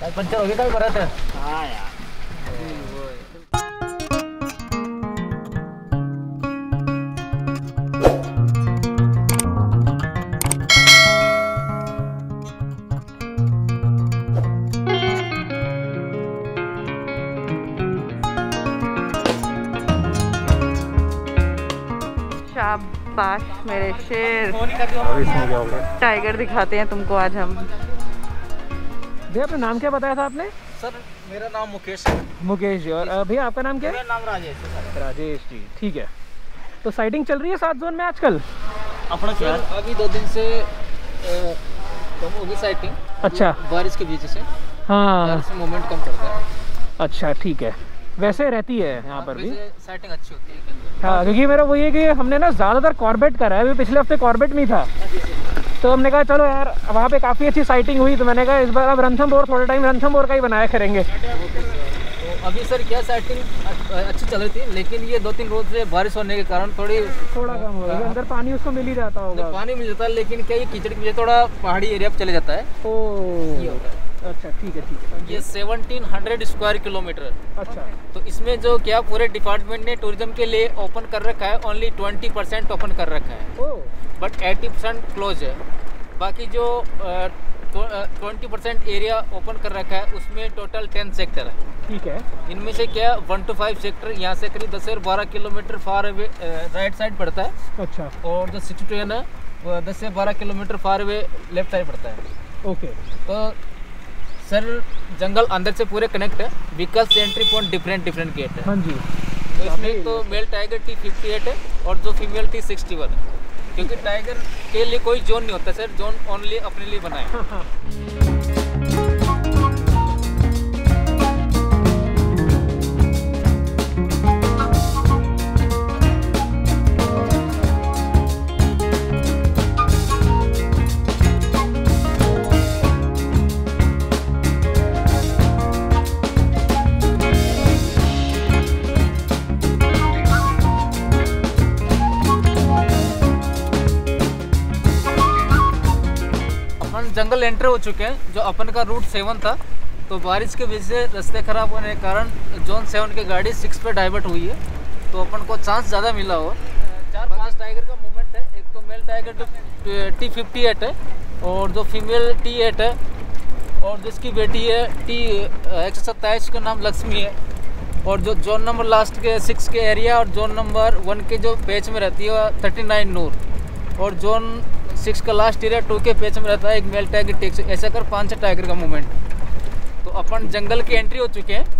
काय पंचर हो गया हाँ यार. शाबाश मेरे शेर। अब इसमें क्या होगा? टाइगर दिखाते हैं तुमको आज हम। भैया अपना नाम क्या बताया था आपने? सर मेरा नाम मुकेश है। मुकेश जी और भैया आपका नाम क्या है? नाम राजेश राजेश जी ठीक है। तो साइटिंग चल रही है सात जोन में आजकल? अपना क्या? अभी दो दिन से कम होगी साइटिंग अच्छा। बारिश के बीच से। हाँ। बारिश मोमेंट कम करता है। अच्छा ठीक है। वैसे रहती है यहाँ पर भी। वैसे साइटिंग अच्छी होती है। हाँ क्योंकि मेरा वही है कि हमने ना ज़्यादातर कॉर्बेट करा है। अभी पिछले हफ़्ते कॉर्बेट नहीं था। तो हमने कहा चलो यार वहाँ पे काफ़ी अच्छी साइटिंग हुई। तो मैंने कहा इस बार अब रंथम थोड़े टाइम रंथमबोर का ही बनाया करेंगे। तो अभी सर क्या साइटिंग अच्छी चल रही थी? लेकिन ये दो तीन रोज से बारिश होने के कारण थोड़ी थोड़ा कम हो गया। अंदर पानी उसको मिल ही जाता होगा। पानी मिल जाता है लेकिन क्या ये कीचड़ की वजह थोड़ा पहाड़ी एरिया पे चले जाता है? ओ है अच्छा ठीक है ठीक है। ये 1700 स्क्वायर किलोमीटर अच्छा। तो इसमें जो क्या पूरे डिपार्टमेंट ने टूरिज़्म के लिए ओपन कर रखा है ओनली 20 परसेंट ओपन कर रखा है। बट 80 परसेंट क्लोज है। बाकी जो ट्वेंटी परसेंट एरिया ओपन कर रखा है उसमें टोटल टेन सेक्टर है। ठीक है। इनमें से क्या वन टू फाइव सेक्टर यहाँ से करीब दस से बारह kilometre far away right side पड़ता है। अच्छा। और जो सिक्सटी टू है ना दस से बारह kilometre far away left side पड़ता है। ओके। तो सर जंगल अंदर से पूरे कनेक्ट है vehicles entry point different different gate है। हाँ जी। तो इसमें तो male tiger T fifty eight है और जो फीमेल टी सिक्सटी वन है। क्योंकि टाइगर के लिए कोई जोन नहीं होता सर जोन ओनली अपने लिए बनाए। जंगल एंटर हो चुके हैं, जो अपन का रूट सेवन था। तो बारिश के वजह से रास्ते खराब होने के कारण जोन सेवन की गाड़ी सिक्स पे डाइवर्ट हुई है। तो अपन को चांस ज़्यादा मिला हो चार पाँच टाइगर का मूवमेंट है। एक तो मेल टाइगर जो टी फिफ्टी एट है और जो फीमेल टी एट है और जिसकी बेटी है टी एक सौ सत्ताईस का नाम लक्ष्मी है। और जो जोन नंबर लास्ट के सिक्स के एरिया और जोन नंबर वन के जो पेज में रहती है थर्टी नाइन नूर। और जोन सिक्स का लास्ट एरिया टू के पेच में रहता है, एक मेल टाइगर टेक्स ऐसा कर पाँच छह टाइगर का मूवमेंट तो अपन जंगल की एंट्री हो चुके हैं।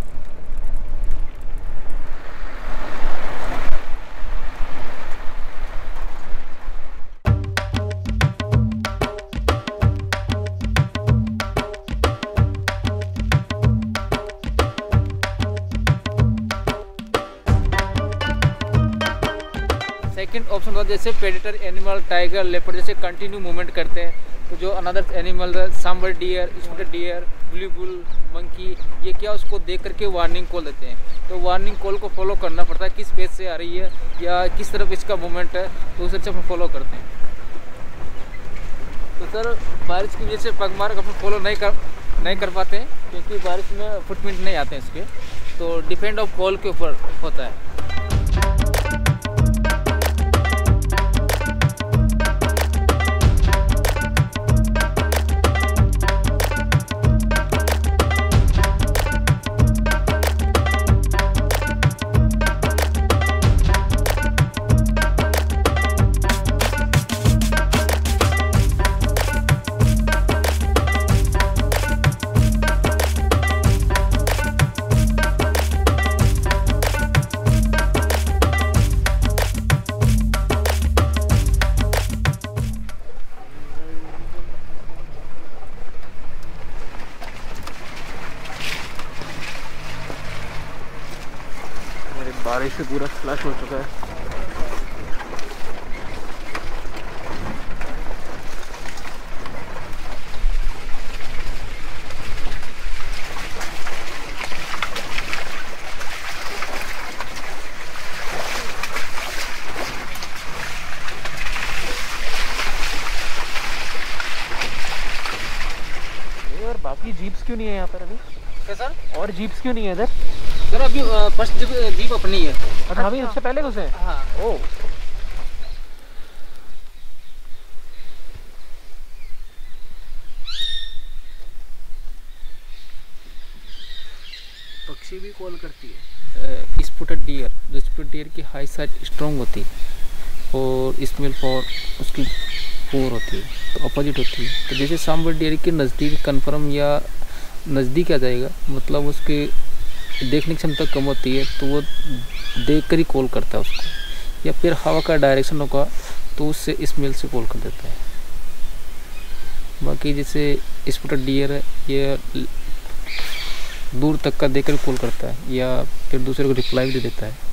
ऑप्शन होता है जैसे पेडिटर एनिमल टाइगर लेपर जैसे कंटिन्यू मूवमेंट करते हैं। तो जो another animal sambar deer spotted deer blue bull monkey ये क्या उसको देख करके वार्निंग कॉल देते हैं? तो वार्निंग कॉल को फॉलो करना पड़ता है, किस पेज से आ रही है, या किस तरफ़ इसका मूवमेंट है तो उस से फॉलो करते हैं। तो सर, बारिश की वजह से पगमार्ग अपन फॉलो नहीं कर नहीं कर पाते क्योंकि बारिश में फुटप्रिंट नहीं आते हैं इसके। तो डिपेंड ऑफ़ कॉल के ऊपर होता है। से पूरा फ्लश हो चुका है। और बाकी जीप्स क्यों नहीं है यहाँ पर अभी? सर? और जीप्स क्यों नहीं है इधर? सर अभी फ़र्स्ट जीप अपनी है। अच्छा पहले घुसे? हाँ। ओ। पक्षी भी कॉल करती है। स्पुटेड डियर जो स्पुटेड डियर की हाई साइड स्ट्रॉन्ग होती है और स्मेल पावर उसकी पोर होती है तो अपोजिट होती है। तो जैसे सांबर डियर के नज़दीक कन्फर्म या नज़दीक आ जाएगा मतलब उसके देखने की क्षमता कम होती है तो वो देख कर ही कॉल करता है उसको। या फिर हवा का डायरेक्शन होगा तो उससे स्मेल से कॉल कर देता है। बाकी जैसे स्पुटेड डियर है, ये दूर तक का देखकर कॉल करता है, या फिर दूसरे को रिप्लाई भी दे देता है।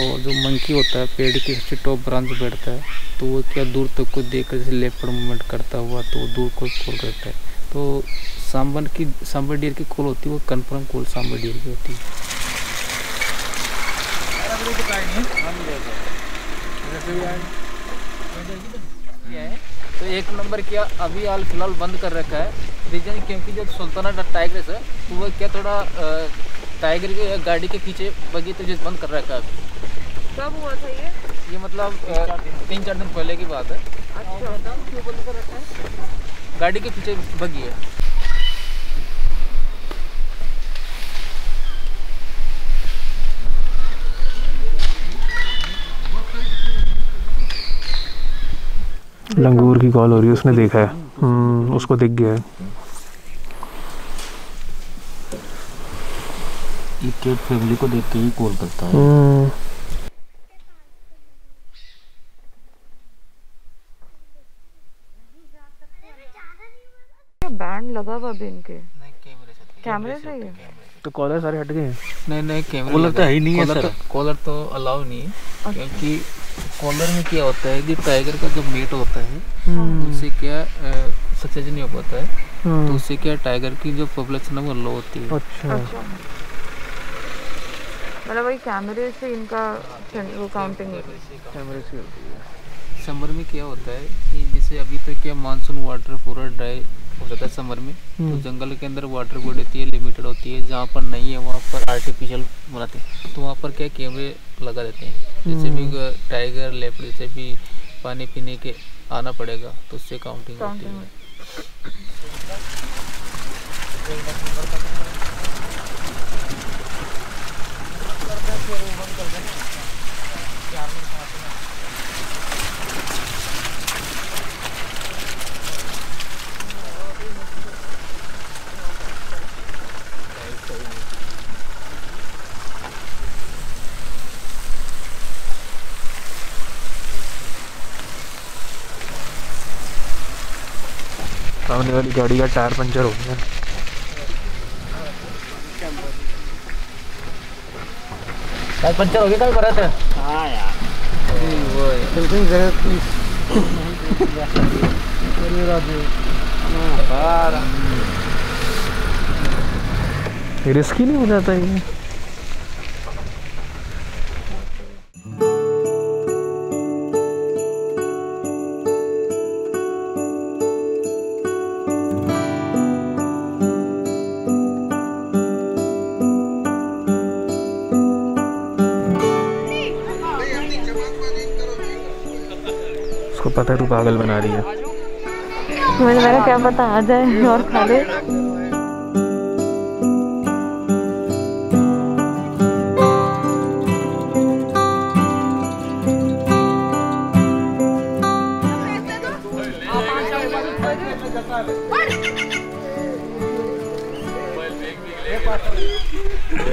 और जो मंकी होता है, पेड़ की सबसे टॉप ब्रांच पे बैठता है तो वो क्या दूर तक को देख कर जैसे लेपर्ड मूवमेंट करता हुआ तो दूर को कॉल करता है। तो सांबर की सांबर डियर की कॉल होती है वो कन्फर्म कॉल सांबर डियर की होती है। तो एक नंबर क्या अभी हाल फ़िलहाल बंद कर रखा है। रीजन क्योंकि जो सुल्ताना टाइगर्स है तो वो क्या थोड़ा टाइगर के गाड़ी के पीछे बगी तो जिस बंद कर रखा है। कब हुआ था ये? ये मतलब तीन चार दिन पहले की बात है। अच्छा। क्यों बंद कर रखा है गाड़ी के पीछे बगी है। लंगूर की कॉल हो रही है उसने देखा है। हम्म, उसको दिख गया है। फैमिली को देख के ही कॉल करता है। हम्म, बैंड लगा हुआ भी इनके? नहीं कैमरे से कैमरे से ही है? तो कॉलर सारे हट गए हैं। नहीं नहीं कैमरा कॉलर तो है ही नहीं है कॉलर सर। तो कॉलर तो अलाउ नहीं है क्योंकि कॉलर में क्या होता है कि टाइगर का जो मेट होता है उससे क्या सक्सेस नहीं हो पाता है। तो हम्म, उससे क्या टाइगर की जो पॉपुलेशन है वो लो होती है। अच्छा। अच्छा। मतलब वही कैमरे से इनका वो काउंटिंग कैमरे से होती है। समर में क्या होता है कि जैसे अभी तक क्या मानसून वाटर पूरा ड्राई हो जाता है समर में तो हम्म। जंगल के अंदर वाटर बॉडी होती है लिमिटेड होती है जहाँ पर नहीं है वहाँ पर आर्टिफिशियल बनाते हैं। तो वहाँ पर क्या कैमरे लगा देते हैं। जैसे भी टाइगर लेपर्ड जैसे भी पानी पीने के आना पड़ेगा तो उससे काउंटिंग होती है। सामने वाली गाड़ी का टायर पंचर हो गया। पंचर हो गया कल भरत है हाँ यार रिस्की नहीं हो जाता ये। उसको पता है तू पागल बना रही है। मुझे लगा क्या पता आ जाए और खा ले।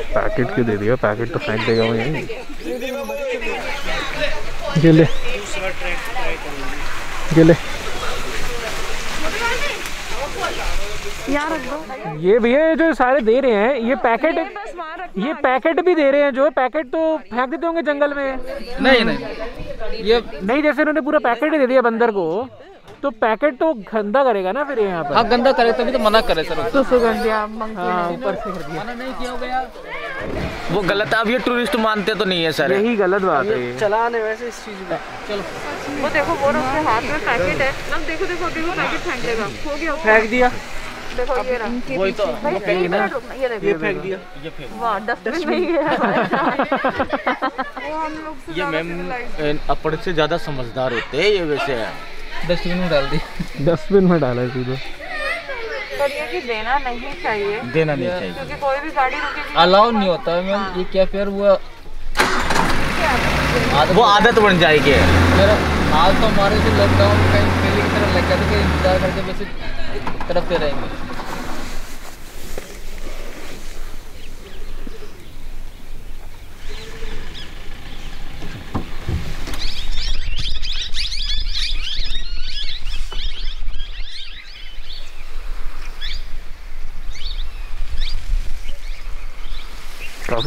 पैकेट क्यों दे दिया? पैकेट तो फेंक देगा वो यहीं। ये ले। ये ले यार रख दो। ये भैया ये जो सारे दे रहे हैं ये पैकेट वहाँ रख ये पैकेट भी दे रहे हैं जो पैकेट तो फेंक देते होंगे जंगल में। नहीं नहीं। ये नहीं जैसे उन्होंने पूरा पैकेट ही दे दिया बंदर को तो पैकेट तो गंदा करेगा ना फिर यहाँ पर। हाँ गंदा करे तभी तो मना करे सर तो सुगंधिया हाँ ऊपर से कर दिया। मना नहीं किया हो गया वो गलत है। अब ये टूरिस्ट मानते तो नहीं है सर। यही गलत बात है ये। चलाने वैसे इस चीज़ में। चलो। वो देखो वो उसके हाथ में पैकेट है। ना देखो देखो देखो पैकेट फेंक देगा। हो गया फेंक दिया। देखो ये रहा। वही तो वो फेंकी ना ये देखो ये फेंक दिया। ये फेंक वाह डस्टबिन में ही है ये मैम अपन से ज़्यादा समझदार होते हैं ये वैसे। डस्टबिन में डाल दी। डस्टबिन में डाला है सीधे। ये कि देना नहीं चाहिए। देना नहीं चाहिए। क्योंकि कोई भी गाड़ी रुकेगी अलाउ नहीं होता है मैम। ये क्या फिर वो वो आदत बन जाएगी। आज तो हमारे से लॉकडाउन कहीं पहले की तरह लग गया था कि इंतज़ार करके वैसे तरफते रहेंगे।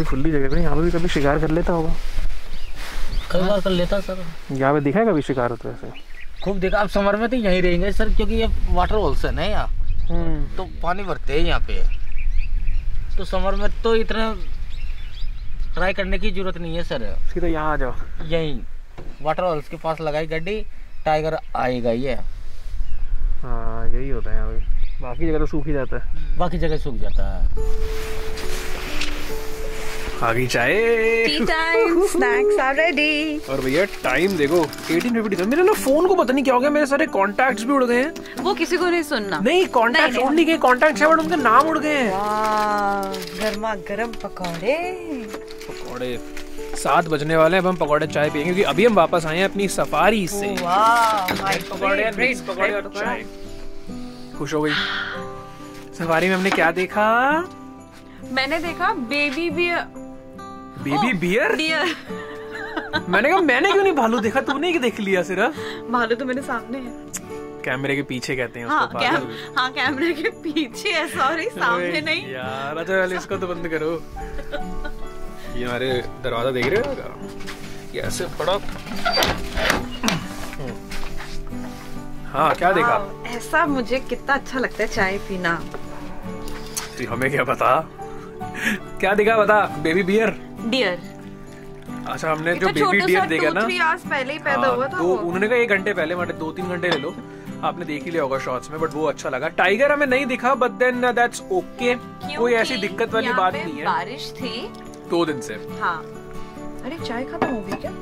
काफ़ी खुली जगह पे यहाँ पे भी कभी शिकार कर लेता होगा। कई बार कर लेता सर। यहाँ पे दिखा है कभी शिकार होता है ऐसे खूब देखा अब समर में तो यहीं रहेंगे सर क्योंकि ये वाटर होल्स है ना यहाँ। हम्म। तो पानी भरते हैं यहाँ पे। तो समर में तो इतना ट्राई करने की ज़रूरत नहीं है सर। सीधा यहाँ आ जाओ। यहीं वाटर होल्स के पास लगाई गाड़ी टाइगर आएगा ये। हाँ यही होता है यहाँ पे। बाकी जगह तो सूख ही जाता है। बाकी जगह सूख जाता है। आ गई चाय स्नैक्स आर रेडी और भैया टाइम देखो 1850 था मेरे ना फ़ोन को पता नहीं क्या हो गया मेरे सारे कॉन्टैक्ट्स भी उड़ गए हैं। वो किसी को नहीं सुनना। नहीं कॉन्टैक्ट्स उड़ नहीं गए कॉन्टैक्ट्स है बट उनके नाम उड़ गए हैं। गर्मा गर्म पकौड़े। पकौड़े। सात बजने वाले हैं अब हम पकौड़े चाय पियेंगे क्योंकि अभी हम वापस आए हैं अपनी सफारी से। पकौड़े पकौड़े और चाय। खुश हो गई। सफारी में हमने क्या देखा? मैंने देखा बेबी भी बेबी बियर डियर मैंने कहा मैंने क्यों नहीं भालू देखा? तूने क्यों देख लिया सिर्फ़ भालू तो मेरे सामने है। कैमरे के पीछे कहते हैं हाँ उसको कैम हाँ कैमरे के पीछे है सॉरी सामने नहीं। यार अच्छा वाले इसको तो बंद करो। ये हमारे दरवाज़ा देख रहे हो? ये ऐसे पड़ा। हाँ क्या देखा? ऐसा मुझे कितना अच्छा लगता है चाय पीना। हमें क्या पता? क्या देखा बता? बेबी बियर डियर अच्छा हमने जो तो बेबी डियर देखा ना आवर्स पहले ही पैदा हाँ, हुआ था दो वो। उन्होंने कहा एक घंटे पहले मतलब दो तीन घंटे ले लो। आपने देख ही लिया होगा शॉर्ट्स में बट वो अच्छा लगा। टाइगर हमें नहीं दिखा बट देन दैट्स ओके कोई ऐसी दिक्कत वाली बात नहीं है। बारिश थी। दो दिन से। हाँ। अरे चाय खत्म हो गई क्या?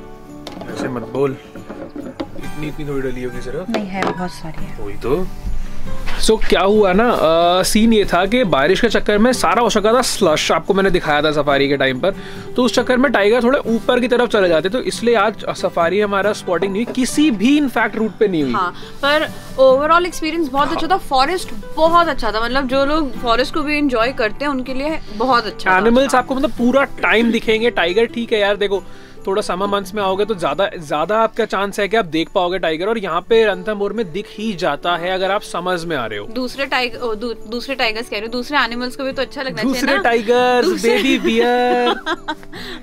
ऐसे मत बोल। इतनी इतनी थोड़ी डली होगी सिर्फ़ नहीं है बहुत सारी है। वही तो। सो so, क्या हुआ ना? आ, सीन ये था कि बारिश के चक्कर में सारा हो सका था स्लश आपको मैंने दिखाया था सफारी के टाइम पर। तो उस चक्कर में टाइगर थोड़े ऊपर की तरफ़ चले जाते तो इसलिए आज सफारी हमारा स्पॉटिंग नहीं किसी भी इनफैक्ट रूट पे नहीं हुई। हाँ पर ओवरऑल एक्सपीरियंस बहुत हाँ। अच्छा था। फॉरेस्ट बहुत अच्छा था। मतलब जो लोग फॉरेस्ट को भी इंजॉय करते हैं उनके लिए बहुत अच्छा एनिमल्स आपको मतलब पूरा टाइम दिखेंगे। टाइगर ठीक है यार देखो थोड़ा समर मंथ्स में आओगे तो ज़्यादा ज़्यादा आपका चांस है कि आप देख पाओगे टाइगर और यहाँ पे रणथंभौर में दिख ही जाता है अगर आप समर्स में आ रहे हो। दूसरे टाइगर दू, दूसरे टाइगर्स कह रही हूँ दूसरे एनिमल्स को भी तो अच्छा लगना चाहिए दूसरे ना। टाइगर्स बेबी बियर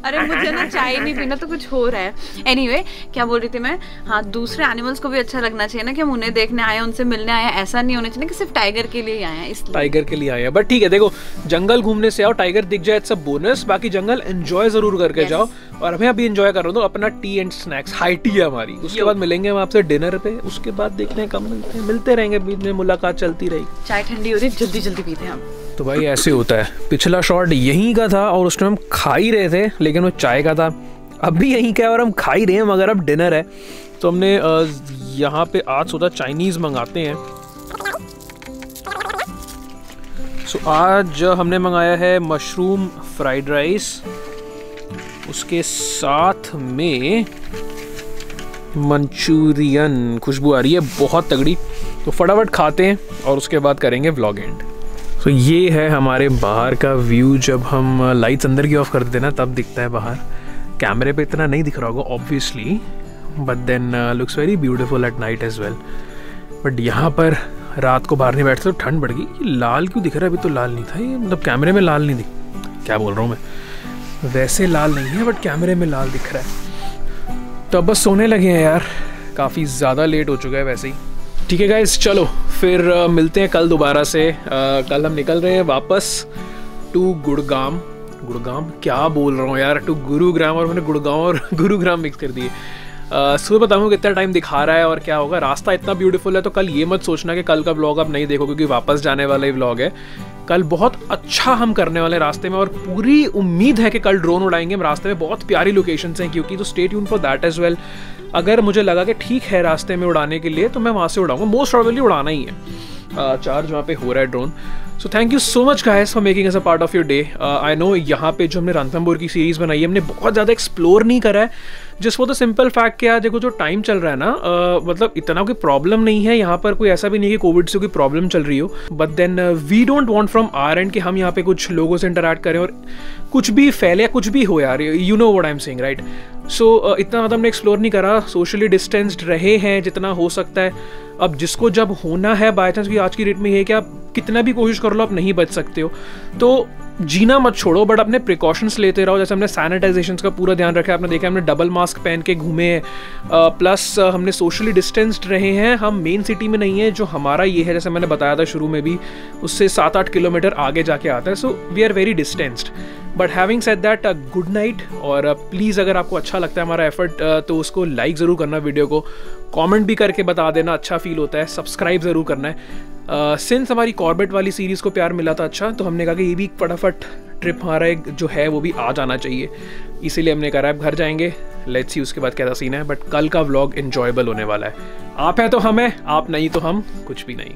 अरे मुझे ना चाय नहीं पीना तो कुछ हो रहा है। एनीवे anyway, क्या बोल रही थी मैं? हाँ दूसरे एनिमल्स को भी अच्छा लगना चाहिए ना कि हम उन्हें देखने आए उनसे मिलने आए ऐसा नहीं होना चाहिए कि सिर्फ़ टाइगर के लिए आए हैं इसलिए। टाइगर के लिए आए हैं। बट ठीक है देखो जंगल घूमने से आओ टाइगर दिख जाए इट्स अ बोनस बाकी जंगल एंजॉय ज़रूर करके. जाओ। और मैं अभी एंजॉय कर रहा हूँ तो अपना tea and snacks high tea है हमारी। उसके बाद मिलेंगे हम आपसे डिनर पे उसके बाद देखते हैं कब मिलते हैं। मिलते रहेंगे बीच में मुलाकात चलती रहेगी। चाय ठंडी हो रही है जल्दी जल्दी पीते हैं हम। तो भाई ऐसे होता है। पिछला शॉट यहीं का था और उसमें हम खा ही रहे थे लेकिन वो चाय का था। अब भी यहीं का है और हम खा ही रहे हैं मगर अब डिनर है। तो हमने यहाँ पे आज सोचा चाइनीज़ मंगाते हैं। सो आज हमने मंगाया है मशरूम फ्राइड राइस उसके साथ में मंचूरियन खुशबू आ रही है, बहुत तगड़ी। तो फटाफट खाते हैं और उसके बाद करेंगे व्लॉग एंड तो ये है हमारे बाहर का व्यू जब हम लाइट्स अंदर की ऑफ़ कर देते ना, तब दिखता है बाहर। कैमरे पे इतना नहीं दिख रहा होगा obviously but then looks very beautiful at night as well but यहाँ पर रात को बाहर नहीं बैठते तो ठंड बढ़ गई। लाल क्यों दिख रहा है? अभी तो लाल नहीं था ये। मतलब कैमरे में लाल नहीं दिख क्या बोल रहा हूँ मैं? वैसे लाल नहीं है बट कैमरे में लाल दिख रहा है। तो अब बस सोने लगे हैं यार। काफ़ी ज़्यादा लेट हो चुका है वैसे ही। ठीक है गाइज़ चलो फिर मिलते हैं कल दोबारा से। अ, कल हम निकल रहे हैं वापस टू गुड़गाम गुड़गाम क्या बोल रहा हूँ यार? टू गुरुग्राम और मैंने गुड़गांव और गुरुग्राम मिक्स कर दिए। सुबह बताऊँ कितना टाइम दिखा रहा है और क्या होगा। रास्ता इतना ब्यूटीफुल है तो कल ये मत सोचना कि कल का ब्लॉग आप नहीं देखो क्योंकि वापस जाने वाला ही ब्लॉग है। कल बहुत अच्छा हम करने वाले रास्ते में और पूरी उम्मीद है कि कल ड्रोन उड़ाएँगे। हम रास्ते में बहुत प्यारी लोकेशन हैं क्योंकि तो स्टेट यून फॉर दैट एज वेल अगर मुझे लगा कि ठीक है रास्ते में उड़ाने के लिए तो मैं वहाँ से उड़ाऊँगा। मोस्ट प्रॉबली उड़ाना ही है। चार्ज वहाँ पे हो रहा है drone so thank you so much guys for making us a part of your day I know यहाँ पे जो हमने रणथम्बोर की सीरीज़ बनाई है, हमने बहुत ज़्यादा एक्सप्लोर नहीं करा है। जिस वो तो सिंपल फैक्ट क्या देखो जो टाइम चल रहा है ना मतलब इतना कोई प्रॉब्लम नहीं है, यहाँ पर कोई ऐसा भी नहीं है कोविड से कोई प्रॉब्लम चल रही हो but then we don't want from are and कि हम यहाँ पे कुछ लोगों से इंटरेक्ट करें और कुछ भी फैल या कुछ भी हो यार you know what I am saying right so इतना ज़्यादा हमने एक्सप्लोर नहीं करा सोशली डिस्टेंस्ड रहे हैं जितना हो सकता है। अब जिसको जब होना है बाई चांस की आज की डेट में ये कि आप कितना भी कोशिश कर लो, आप नहीं बच सकते हो। तो जीना मत छोड़ो बट अपने प्रिकॉशंस लेते रहो। जैसे हमने सैनिटाइजेशन का पूरा ध्यान रखा आपने देखा हमने डबल मास्क पहन के घूमे हैं। प्लस हमने सोशली डिस्टेंस्ड रहे हैं। हम मेन सिटी में नहीं है, जो हमारा ये है, जैसे मैंने बताया था शुरू में भी, उससे सात आठ किलोमीटर आगे जाके आता है। So we are very distanced but having set that good night और प्लीज़ अगर आपको अच्छा लगता है हमारा एफर्ट तो उसको लाइक ज़रूर करना वीडियो को। कमेंट भी करके बता देना अच्छा फील होता है। सब्सक्राइब ज़रूर करना है। सिंस हमारी कॉर्बेट वाली सीरीज़ को प्यार मिला था अच्छा तो हमने कहा कि ये भी फटाफट ट्रिप हमारा एक जो है, वो भी आ जाना चाहिए। इसीलिए हमने कहा, अब घर जाएँगे। लेट्स सी उसके बाद कैसा सीन है. बट कल का व्लॉग इन्जॉयबल होने वाला है। आप हैं तो हम हैं, आप नहीं तो हम, कुछ भी नहीं।